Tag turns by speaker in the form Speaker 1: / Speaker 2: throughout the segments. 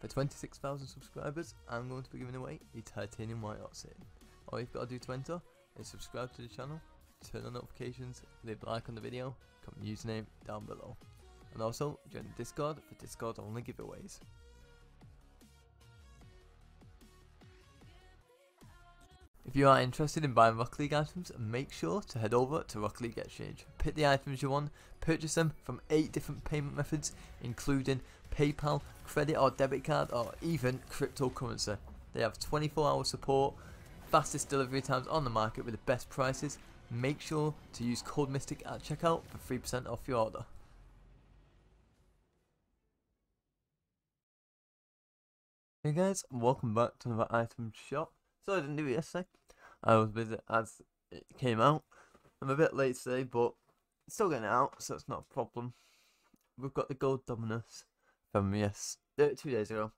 Speaker 1: For 26,000 subscribers, I'm going to be giving away a titanium white Oxy. All you've got to do to enter is subscribe to the channel, turn on notifications, leave a like on the video, comment username down below. And also, join the Discord for Discord only giveaways. If you are interested in buying Rocket League items, make sure to head over to Rocket League Exchange. Pick the items you want, purchase them from 8 different payment methods, including PayPal, credit or debit card, or even cryptocurrency. They have 24 hour support, fastest delivery times on the market with the best prices. Make sure to use code MisTik at checkout for 3% off your order. Hey guys, welcome back to another item shop. So I didn't do it yesterday. I was busy as it came out. I'm a bit late today, but still getting out, so it's not a problem. We've got the Gold Dominus from yes, uh, two days ago.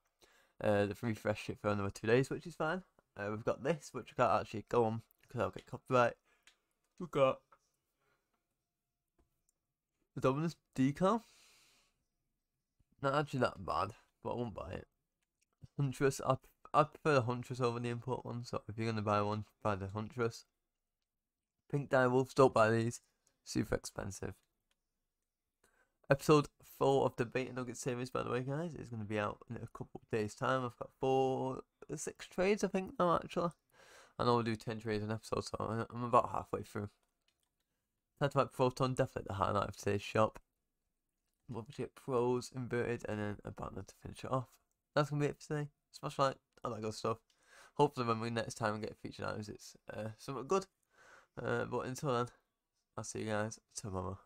Speaker 1: Uh, the refresh it for another two days, which is fine. Uh, we've got this, which I can't actually go on because I'll get copyright. We've got the Dominus decal. Not actually that bad, but I won't buy it. Huntress, I, I prefer the Huntress over the import one, so if you're going to buy one, buy the Huntress. Pink Direwolves, don't buy these. Super expensive. Episode 4 of the Beta Nugget series, by the way, guys, is going to be out in a couple of days' time. I've got four, six trades, I think, now, actually. I know we'll do 10 trades an episode, so I'm about halfway through. Titanium White Proton, definitely the highlight of today's shop. Mothership Pros, Inverted, and then a banner to finish it off. That's going to be it for today. Smash like, all that good stuff. Hopefully when we next time get featured items, it's uh, something good. Uh, but until then, I'll see you guys tomorrow.